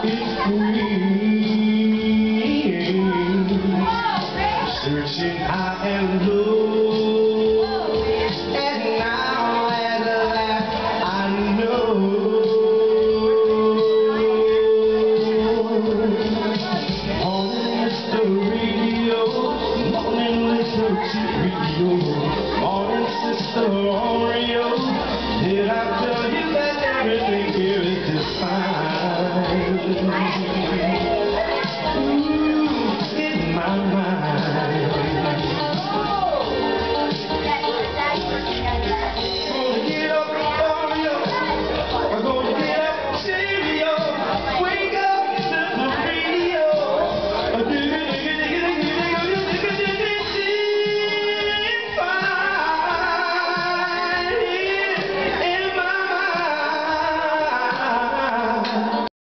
It's you. Searching I am. Thank you.